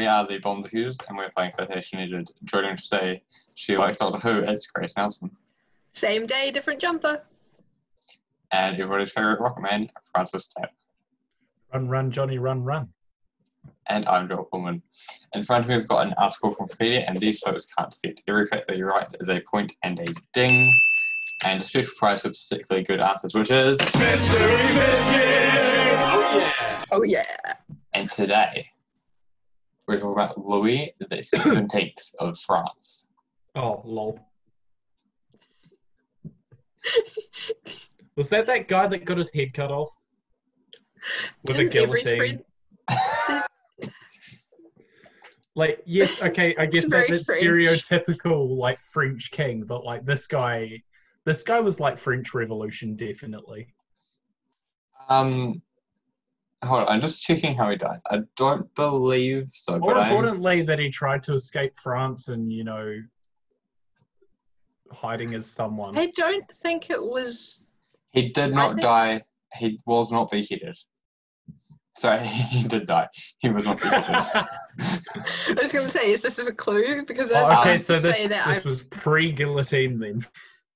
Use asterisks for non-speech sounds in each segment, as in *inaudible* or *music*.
We are the Bomb Defusers, and we're playing Citation Needed. Joining today, she likes Doctor Who, it's Grace Nelson. Same day, different jumper. And everybody's favourite rocket man, Francis Tapp. Run, run, Johnny, run, run. And I'm Joel Pullman. In front of me, we've got an article from Wikipedia, and these folks can't see it. Every fact that you write is a point and a ding. And a special prize for particularly good answers, which is. Mystery Biscuits! Oh yeah. And today, we're talking about Louis the 17th *coughs* of France. Oh, lol. Was that that guy that got his head cut off? With a Didn't every guillotine? *laughs* Like, yes, okay, I guess that, that's French. stereotypical, like, French king, but, like, this guy, this guy was, like, French Revolution, definitely. Um, hold on, I'm just checking how he died. I don't believe so, More but I'm. importantly, that he tried to escape France and, you know, hiding as someone. I don't think it was. He did not think- die. He was not beheaded. Sorry, *laughs* he did die. He was not beheaded. *laughs* I was going to say, is this is a clue? Because I oh, was Oh, okay, so this, say that this I was pre-guillotine then.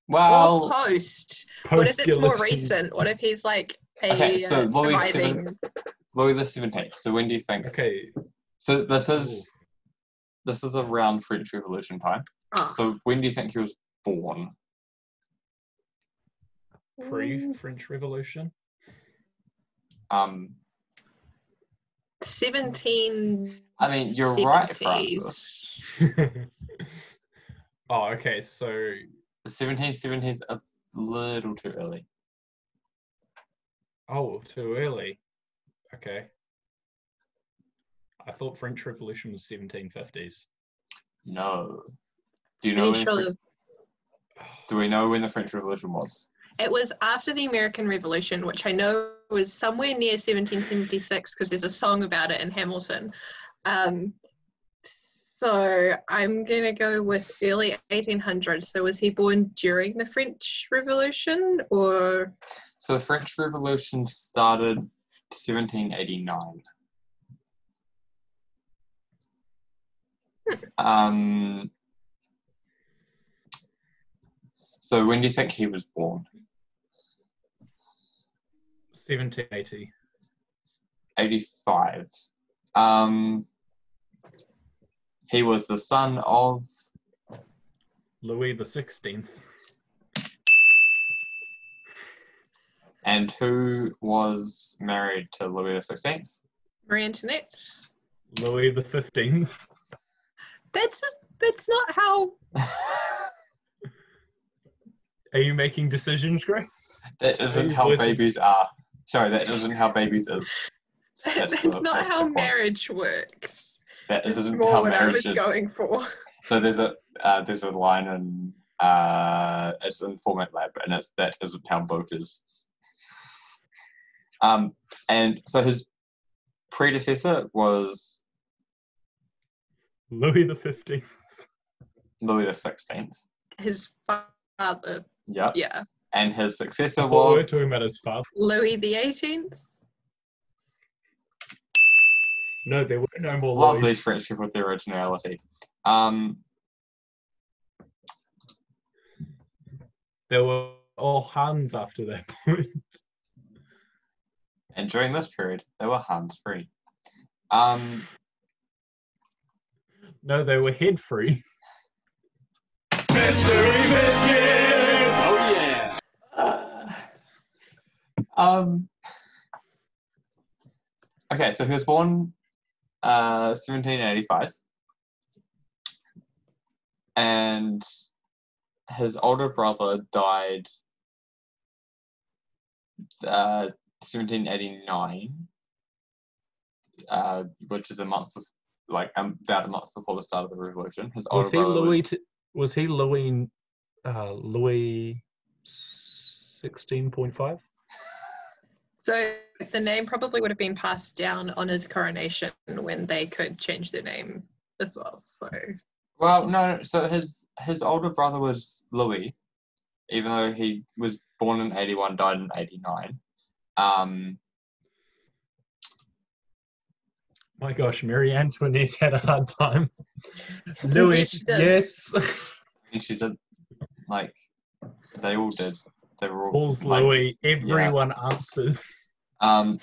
well, well, post. What if it's more recent? What if he's like a Okay, so uh, Louis surviving? Louis the Seventeenth. So when do you think? Okay, So this is this is around French Revolution time. Oh. So when do you think he was born? pre-French Revolution. Um, 17. I mean, you're right, 70s. *laughs* oh, okay. So the 1770s is a little too early. Oh, too early. Okay. I thought French Revolution was 1750s. No. Do you know? When sure Fre- do we know when the French Revolution was? It was after the American Revolution, which I know was somewhere near 1776 because there's a song about it in Hamilton. Um, so I'm going to go with early 1800s. So was he born during the French Revolution or? So the French Revolution started 1789. Um. So when do you think he was born? 1780. 85. Um. He was the son of Louis the 16th. and who was married to Louis the Sixteenth? Marie Antoinette? Louis the 15th. That's just, that's not how. *laughs* Are you making decisions, Grace? That isn't how listen. babies are. Sorry, that isn't how babies is. *laughs* That's That's, the- not that's how marriage works. That It's isn't more how what I marriage was is. going for. So there's a uh, there's a line in uh, it's in Format Lab, and it's that isn't how boat is. Um, and so his predecessor was Louis the 15th. Louis the Sixteenth. His father, Yeah. yeah, And his successor I thought we were was talking about his father. Louis the 18th. No, there were no more love Louis. these French people with their originality. Um, There were all hands after that point. and during this period, they were hands free. Um, No, they were head free. Mystery Biscuits! Oh yeah! Uh, um. Okay, so he was born uh 1785, and his older brother died uh 1789, uh, which is a month of like um, about a month before the start of the revolution. His older Was he brother Louis? was- T- was he Louis? Uh, Louis sixteen point five. So the name probably would have been passed down on his coronation when they could change their name as well. So Well, no. So his his older brother was Louis, even though he was born in eighty one, died in eighty nine. Um, My gosh, Marie Antoinette had a hard time. *laughs* Louis, Yes, she did. yes. And she did, like, they all did. They were all. Calls like, Louis. Everyone answers. Um,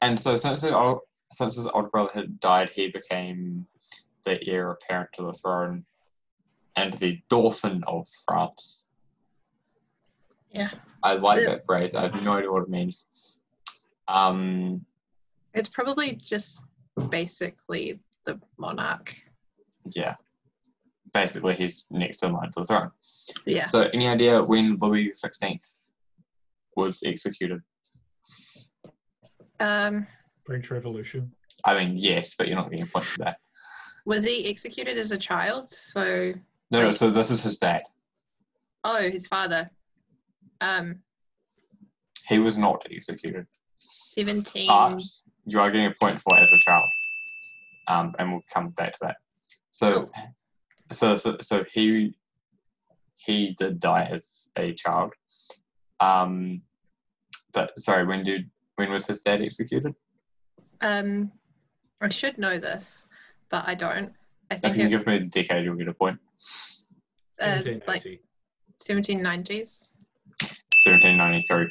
and so since his, old, since his older brother had died, he became the heir apparent to the throne and the Dauphin of France. Yeah. I like The- that phrase. I have no idea what it means. Um, It's probably just basically the monarch. yeah. Basically, he's next in line to the throne. Yeah. So, any idea when Louis XVI was executed? Um, French Revolution. I mean, yes, but you're not getting a point for that. was he executed as a child? So, No, no. So this is his dad. oh, his father. Um, He was not executed. 17. but you are getting a point for as a child. Um, and we'll come back to that. So, so, so, so he he did die as a child. Um, but sorry, when did when was his dad executed? Um, I should know this, but I don't. I think If think you can it, give me the decade, you'll get a point. uh, like 1790s. 1793.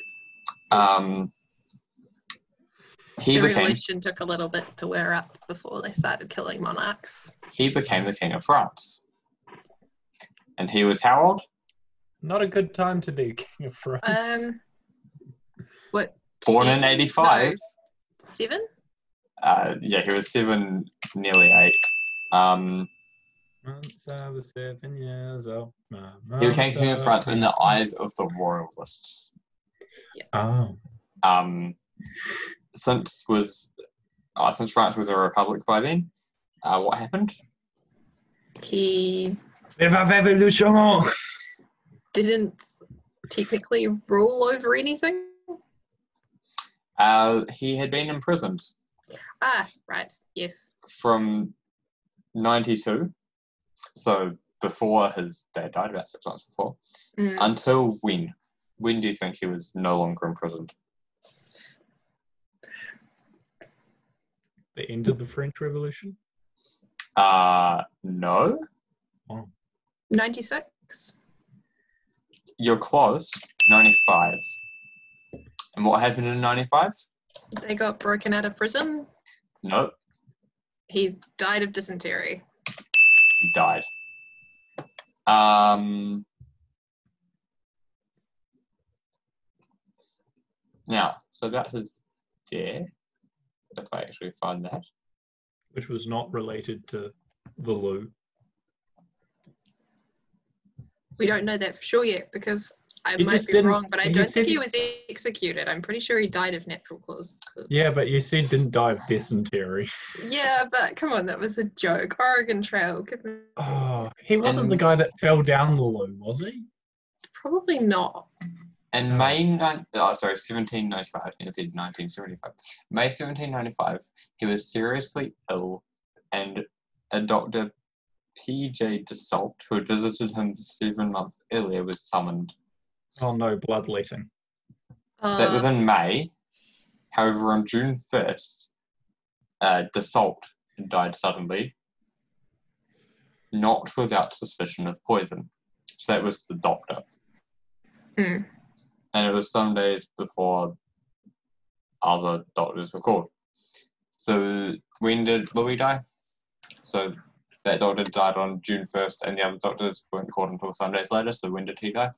Um, he the became revolution took a little bit to wear up before they started killing monarchs. he became the king of France, and he was how old? Not a good time to be king of France. Um, what? Born in '85. No, seven? Uh, yeah, he was seven, nearly eight. Um, Once I was seven years old. my he became king of France in the eyes of the royalists. Oh. Um, since was uh, since France was a republic by then, uh, what happened? He Vive la révolution! didn't technically rule over anything. Uh, he had been imprisoned Ah, right. Yes. from '92, so before his dad died, about six months before, Mm. until when? When do you think he was no longer imprisoned? The end of the French Revolution? Uh, no. 96. You're close. 95. And what happened in 95? They got broken out of prison. Nope. He died of dysentery. He died. Um, now, so about his death, if I actually find that. Which was not related to the loo. We don't know that for sure yet because I He might be wrong, but I don't just think he was executed. I'm pretty sure he died of natural causes. Yeah, but you said didn't die of dysentery. Yeah, but come on, that was a joke. Oregon Trail. Give me... Oh, he wasn't And- the guy that fell down the loo, was he? Probably not. And. May, nine, oh, sorry, 1795, I said 1975. May 1795, he was seriously ill, and a Dr. P.J. Desault, who had visited him seven months earlier, was summoned. Oh no, bloodletting. Uh, So that was in May. However, on June 1st, uh, Desault died suddenly, not without suspicion of poison. So that was the doctor. Hmm. And it was some days before other doctors were called. So when did Louis die? So that doctor died on June 1st, and the other doctors weren't called until some days later. So when did he die?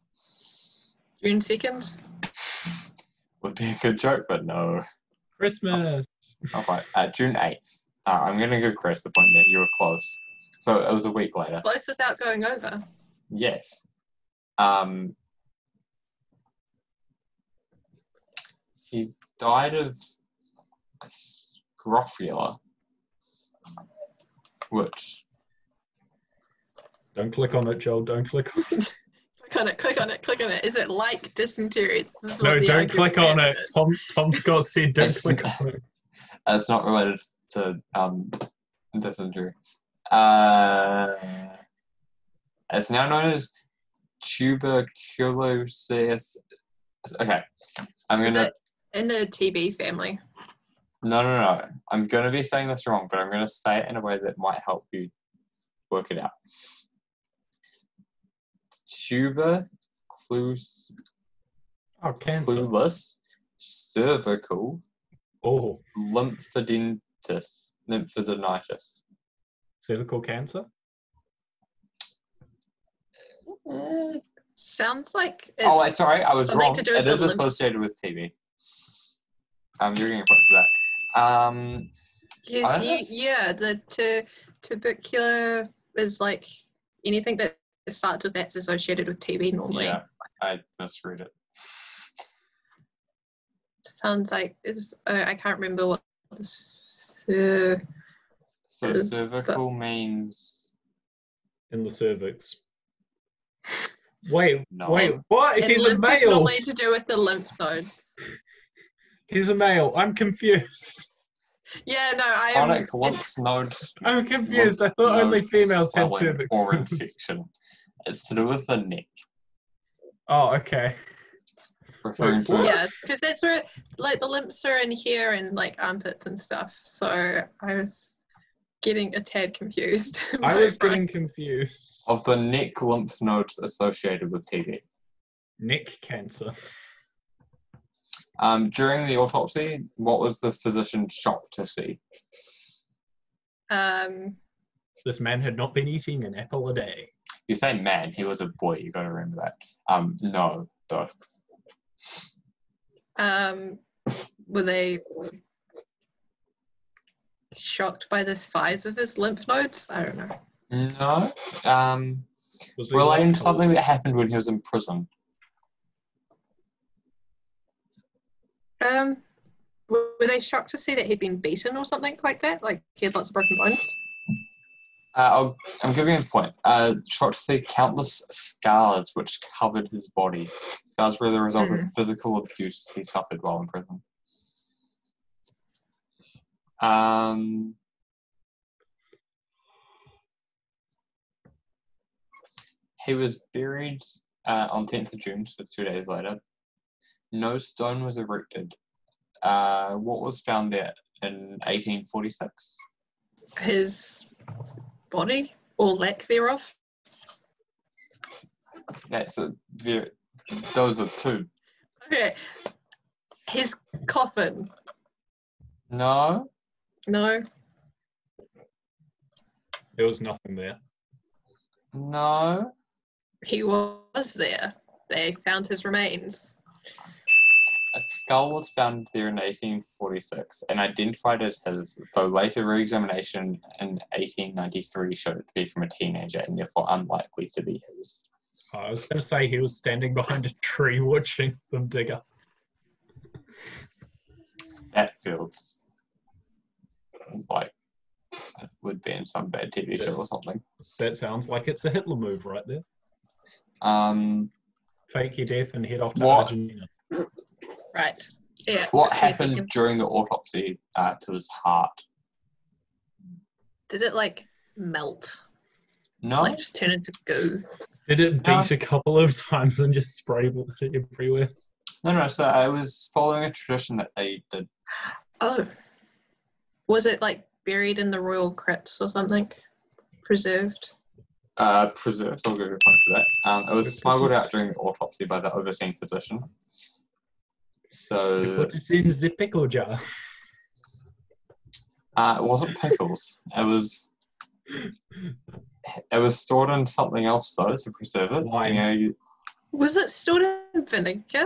June 2nd. Would be a good joke, but no. Christmas. Not quite. Uh, June 8th. Uh, I'm going to give Chris the point there. You were close. So it was a week later. Close without going over. Yes. Um, he died of scrofula, which Don't click on it, Joel. Don't click on it. Click on it, click on it, click on it. Is it like dysentery? This is No, what don't click on argument it. is. Tom Tom Scott said don't click on it. it's not related to um, dysentery. Uh, it's now known as tuberculosis. Okay, I'm gonna. it in the TB family? No, no, no. I'm going to be saying this wrong, but I'm going to say it in a way that might help you work it out. Tuber, clues, Oh, cancer. clueless, cervical, Oh, lymphadenitis, lymphadenitis. cervical cancer. Mm, sounds like it's Oh, wait, sorry, I was something wrong. to do with It the lymph- associated with TB. Um, you're getting a point for that. Um, Yes, you, yeah, the tu- tubercular is like anything that starts with that's associated with TB normally. yeah, I misread it. Sounds like it's, uh, I can't remember what this. Uh, So It is, cervical means in the cervix. Wait, No. wait, what? and He's a lymph is male. normally to do with the lymph nodes. He's a male. I'm confused. Yeah, no, I am. chronic lymph nodes. I'm confused. I thought only females had swelling or cervixes. infection. *laughs* It's to do with the neck, oh, okay. referring to? Yeah, because that's where like the lymphs are in here and like armpits and stuff. So I was getting a tad confused. *laughs* I was front. getting confused. of the neck lymph nodes associated with TB. Neck cancer. Um, during the autopsy, what was the physician shocked to see? Um, This man had not been eating an apple a day. You say man, he was a boy. You got to remember that. Um, no, though. um, were they shocked by the size of his lymph nodes? I don't know. No. Um, Was he relating to something that happened when he was in prison. Um, were were they shocked to see that he'd been beaten or something like that? Like he had lots of broken bones? Uh, I'll, I'm giving a point. Uh, to see countless scars which covered his body. Scars were the result of physical abuse he suffered while in prison. Um, he was buried uh, on 10th of June, so two days later. No stone was erected. Uh, what was found there in 1846? His body or lack thereof? That's a very. Those are two. Okay. His coffin. No, No. There was nothing there. no. He was there. They found his remains. A skull was found there in 1846 and identified as his, though later re-examination in 1893 showed it to be from a teenager and therefore unlikely to be his. I was going to say he was standing behind a tree *laughs* watching them dig up. That feels like it would be in some bad TV show or something. That sounds like it's a Hitler move right there. Um, Fake your death and head off to What? Argentina. *clears throat* Right. Yeah. what took me a happened second. during the autopsy uh, to his heart? Did it like melt? No, Like just turn into goo? Did it No. beat a couple of times and just spray it everywhere? no, no. So I was following a tradition that they did *gasps* Oh. Was it like buried in the royal crypts or something? Preserved? uh, preserved. So I'll give you a point for that. Um, it was smuggled out during the autopsy by the overseeing physician. *laughs* You So put it in the pickle jar. uh, it wasn't pickles. It was it was stored in something else though to preserve it. Wine. You know, you- Was it stored in vinegar?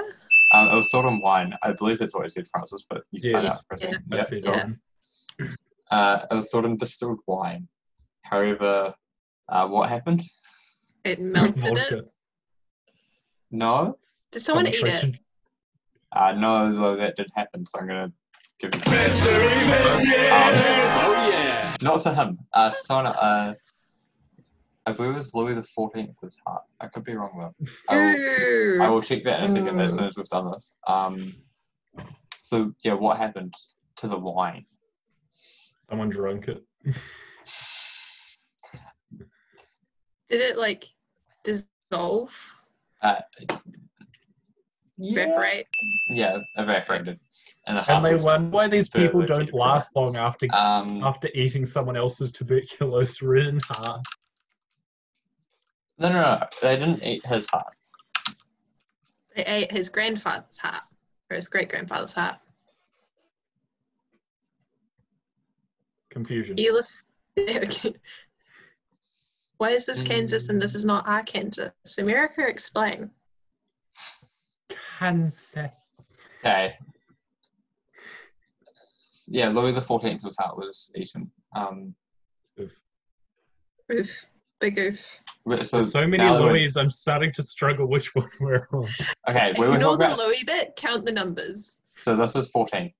um, it was stored in wine. I believe that's what it said, Francis. But you can find Yes. out. for a Yeah. said Yeah. um, Uh, it was stored in distilled wine. However, uh, what happened? It melted it. vodka. No, Did someone eat it? Concentration. uh, no, though that did happen. So I'm gonna give you. Mystery Biscuits! Oh yeah! Not for him. Uh, someone. Uh, I believe it was Louis the Fourteenth's heart. I could be wrong though. I will, I will check that in a second as soon as we've done this. Um, so yeah, what happened to the wine? Someone drank it. Did it like dissolve? Uh, Evaporate? yeah, evaporated. And, the And they wonder why these people further don't last long after Um, after eating someone else's tuberculosis-ridden *laughs* heart. no, no, no. They didn't eat his heart. They ate his grandfather's heart, or his great grandfather's heart. Confusion. Elis. *laughs* Why is this Kansas and this is not Arkansas? America, explain. Kansas. Okay. Yeah, Louis the Fourteenth was how it was eaten. Um, Oof. Oof. Big oof. so, So, so many now that we're- Louis, I'm starting to struggle which one we're on. Okay, we were Ignore talking the about. Louis bit, count the numbers. So this is fourteen.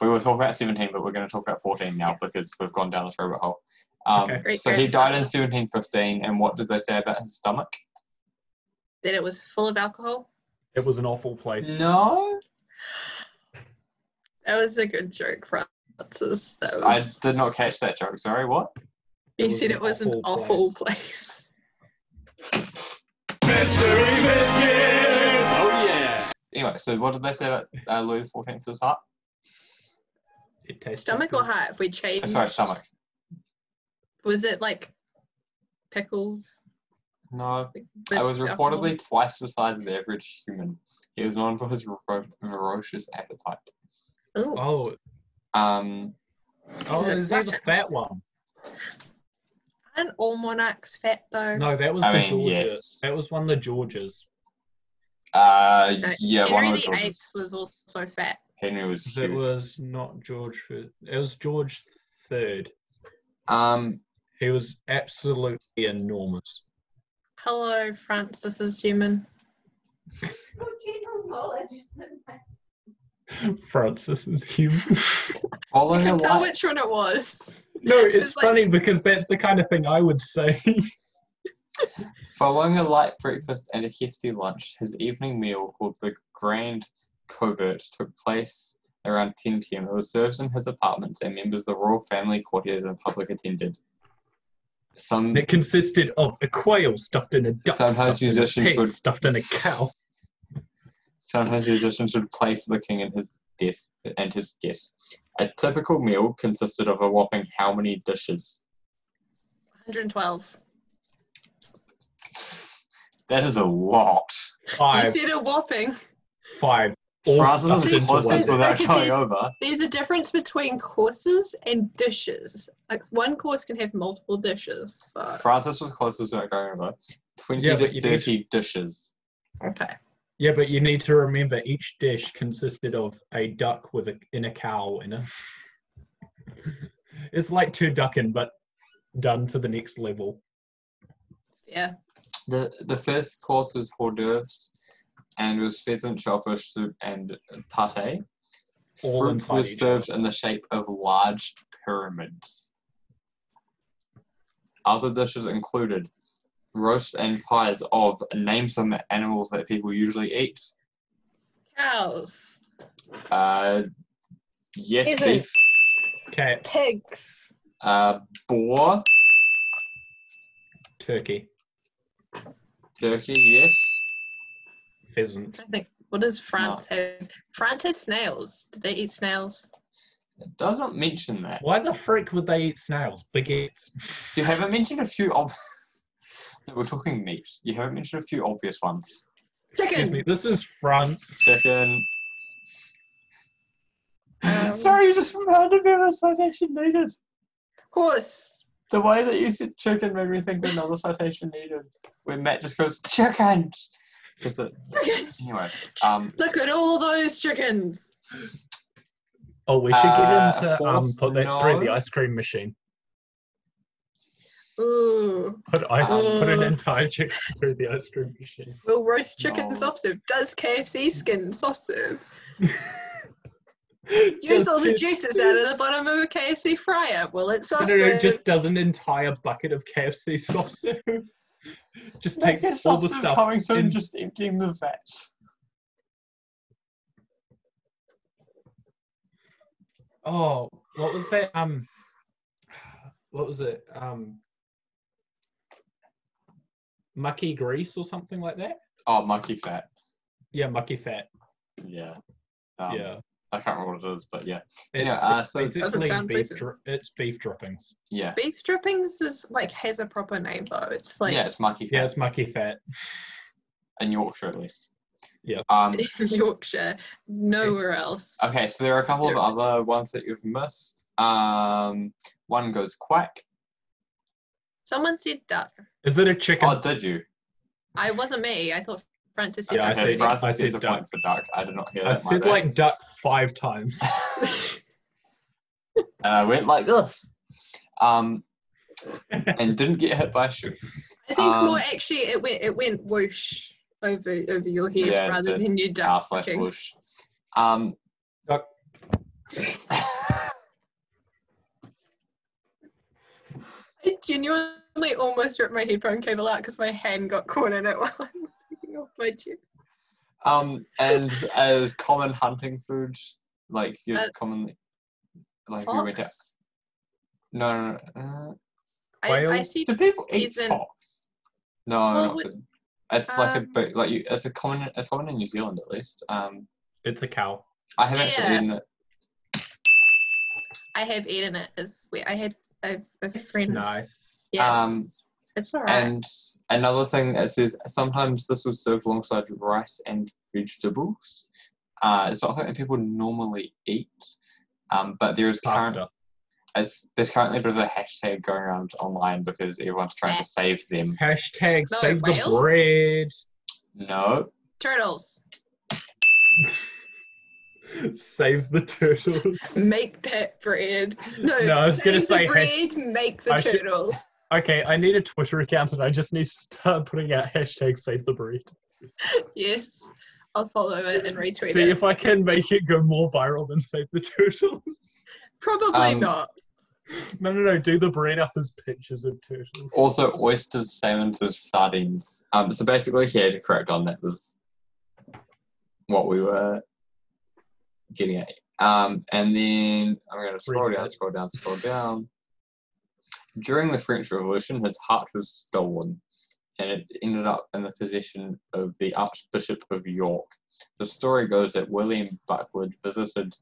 We were talking about seventeen, but we're going to talk about fourteen now because we've gone down this rabbit hole. Um, Okay. Great so he died in seventeen fifteen, and what did they say about his stomach? That it was full of alcohol. It was an awful place. No, That was a good joke, Francis. That I did not catch that joke. Sorry, what? you said an it was an awful awful place. Mystery Biscuits! Oh yeah! Anyway, so what did they say about uh, Louis XIV's heart? It tasted Stomach or heart? If we change. Oh, sorry, stomach. Was it like pickles? No, Like, I was alcohol? reportedly twice the size of the average human. He was known for his ro- ferocious appetite. Ooh. Oh, Um, oh, Is it is that the fat one? Aren't all monarchs fat though? No, that was I the mean, Georgia. yes. That was one of the Georges. uh, No, yeah, one of the the Georges. Eighth was also fat. Henry was It huge. was not George. It was George third. Um, He was absolutely enormous. Hello, France. This is human. Francis is human. *laughs* I following a can tell which one it was. no, it's It's like- funny because that's the kind of thing I would say. *laughs* following a light breakfast and a hefty lunch, his evening meal called the Grand Couvert took place around 10 p.m. It was served in his apartments, and members of the royal family, courtiers, and public attended. Some it consisted of a quail stuffed in a duck, Sometimes stuffed in a musicians pig, would- stuffed in a cow. Sometimes musicians would play for the king and his death and his guests. A typical meal consisted of a whopping how many dishes? 112. That is a lot. Five, You said a whopping. five. All Francis stuffed is into closest one. without Because going there's- over. There's a difference between courses and dishes. Like one course can have multiple dishes. So Francis was closest without going over. 20 Yeah, to but you need 30 dishes. okay. Yeah, but you need to remember each dish consisted of a duck with a in a cow in it. *laughs* it's like turducken, but done to the next level. Yeah. The the first course was hors d'oeuvres and was pheasant, shellfish soup, and pate. All Fruit was served in the shape of large pyramids. Other dishes included roasts and pies of name some animals that people usually eat. Cows. Uh, yes, Pheasant. beef. Cat, Pigs. Uh, boar. turkey, Turkey, yes. Pheasant. I think. What does France have? France has snails. Did they eat snails? It doesn't mention that. Why the frick would they eat snails? Baguettes. You haven't mentioned a few of. No, *laughs* We're talking meat. You haven't mentioned a few obvious ones. Excuse me, Chicken. this is France. Chicken. Um, *laughs* Sorry, you just reminded me of a citation needed. Horse. The way that you said chicken made me think of another citation needed. Where Matt just goes, chickens! Is it? Chickens. Anyway, um, Look at all those chickens. Oh, we should Uh, get into um, horse, put that through the no. ice cream machine. Ooh. Put ice, put an Uh. entire chicken through the ice cream machine. We'll roast chicken No. soft serve. Does KFC skin soft serve? *laughs* Use all the juices out of the bottom of a KFC fryer. Will it No, soft no, no, serve? just does an entire bucket of KFC soft serve. Just takes Naked all the sausage stuff. coming soon, in- just emptying the vats. Oh, what was that? Um, what was it? Um, mucky grease or something like that. Oh, mucky fat. Yeah, mucky fat. Yeah. Um, yeah. I can't remember what it is, but yeah, It's, Yeah, uh, so- Doesn't basically sound beef. Dri- it's beef drippings. yeah, Beef drippings is like has a proper name though. It's like yeah. It's mucky Yeah, it's mucky fat. in Yorkshire at least. Yeah. Um. *laughs* Yorkshire, nowhere else. Okay, so there are a couple of other ones that you've missed. Um. One goes quack. Someone said duck. Is it a chicken? Oh, did you? I wasn't me. I thought Francis Yeah, I duck. said- Francis I said duck. for duck. I did not hear I that. my said bad. like duck five times. *laughs* and I went like this. Um. and didn't get hit by a shoe. I think Um, more actually it went it went whoosh over over your head Yeah, rather than you R duck. slash fucking. whoosh. Um. Duck. *laughs* I genuinely almost ripped my headphone cable out because my hand got caught in it while I was taking off my chair. Um, and as common hunting food, like you Uh, commonly, like you went out. No, no, no. Uh, I, I see. do people eat Pheasant. fox? No, Well, not we- good. It's like a um, big, like you. It's a common. It's common in New Zealand at least. Um, it's a cow. I have actually Yeah. eaten it. I have eaten it as we. I had a, a friend. Nice. Yes. Um, it's alright. And another thing that says sometimes this was served alongside rice and vegetables. Uh, it's not something people normally eat. Um, but there is current, as there's currently a bit of a hashtag going around online because everyone's trying to save them. Hashtag No, save the bread. No, Turtles. save the turtles. Make that bread. No, No, I was gonna the say bread. make the I should- turtles. Okay, I need a Twitter account and I just need to start putting out hashtag save the bread. Yes, I'll follow it and retweet it. See it. if I can make it go more viral than save the turtles. Probably Um, not. No, no, no. Do the bread up as pictures of turtles. also oysters, salmons, and sardines. Um, so basically, yeah, to correct on that was what we were getting at. Um, and then I'm going to scroll down, scroll down, scroll down. During the French Revolution, his heart was stolen, and it ended up in the possession of the Archbishop of York. The story goes that William Buckland visited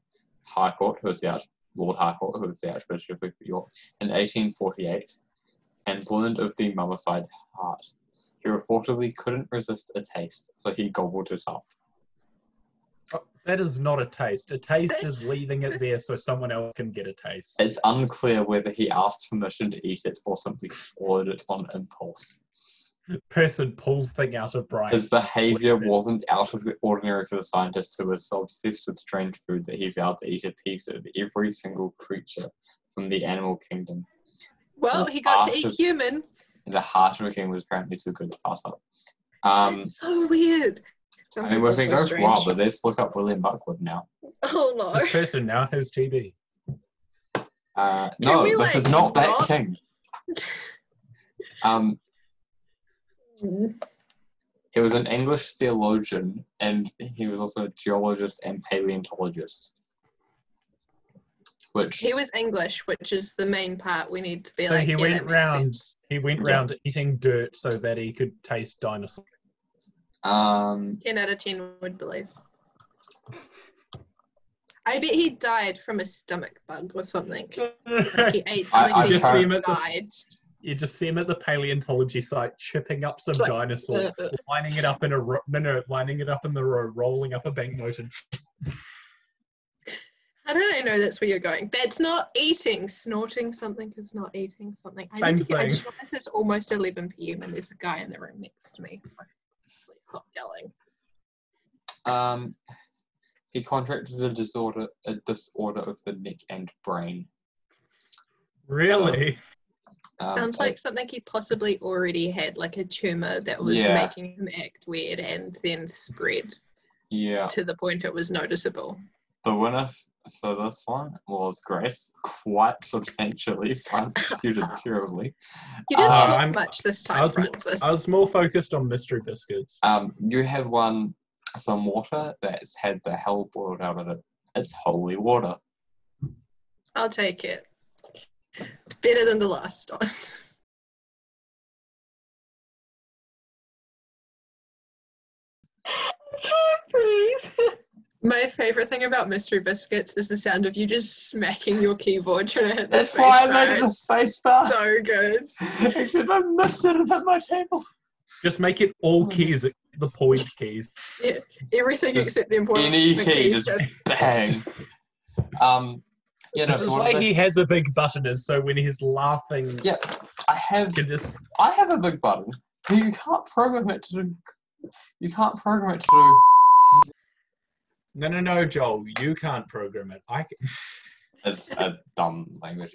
Harcourt, who was the Arch- Lord Harcourt, who was the Archbishop of York, in 1848, and learned of the mummified heart. He reportedly couldn't resist a taste, so he gobbled it up. That is not a taste. A taste is leaving it there so someone else can get a taste. It's unclear whether he asked permission to eat it or simply swallowed it on impulse. Person pulls thing out of Brian. His behavior wasn't out of the ordinary for the scientist who was so obsessed with strange food that he vowed to eat a piece of every single creature from the animal kingdom. Well, he got to after- eat human. The heart of a king was apparently too good to pass up. Um, That's so weird. Some I mean, people we've are been so going for a while, but let's look up William Buckland now. Oh no. This person now has TB. Uh, no, we, this is not that not- king. Um, he was an English theologian, and he was also a geologist and paleontologist. Which He was English, which is the main part we need to be So like. he yeah, went that makes round. sense. He went Yeah. eating dirt so that he could taste dinosaurs. Um, 10 out of 10 would believe. I bet he died from a stomach bug or something. Like he *laughs* ate something I and he just just see him at the- died. you just see him at the paleontology site chipping up some It's like, dinosaurs, uh, uh. lining it up in a ro- no, no, lining it up in the row, rolling up a banknote, and How *laughs* did I know that's where you're going? That's not eating. Snorting something is not eating something. I, Same need to get, I thing. just realized it's almost 11 p.m. and there's a guy in the room next to me. Please stop yelling. um, he contracted a disorder, a disorder of the neck and brain. really, Um, Sounds like something he possibly already had, like a tumor that was Yeah. making him act weird and then spread yeah. to the point it was noticeable. The winner f- for this one was Grace, quite substantially. Francis, you did terribly. You didn't Uh, talk I'm- much this I time, was, Francis. I was more focused on mystery biscuits. Um, you have one, some water that's had the hell boiled out of it. It's holy water. I'll take it. It's better than the last one. I *laughs* can't breathe. *laughs* My favorite thing about mystery biscuits is the sound of you just smacking your keyboard trying to hit the That's why I space made it the It's space bar. So good. *laughs* Except I missed it at my table. Just make it all keys, the point keys. Yeah, Everything Just except the important Any the key, keys just, just bang. Um, yeah, no, This is so one why of he those, has a big button, is so when he's laughing, Yeah. I have you can just I have a big button. but You can't program it to do. You can't program it to do. No, no, no, Joel, you can't program it. I can. It's a dumb language.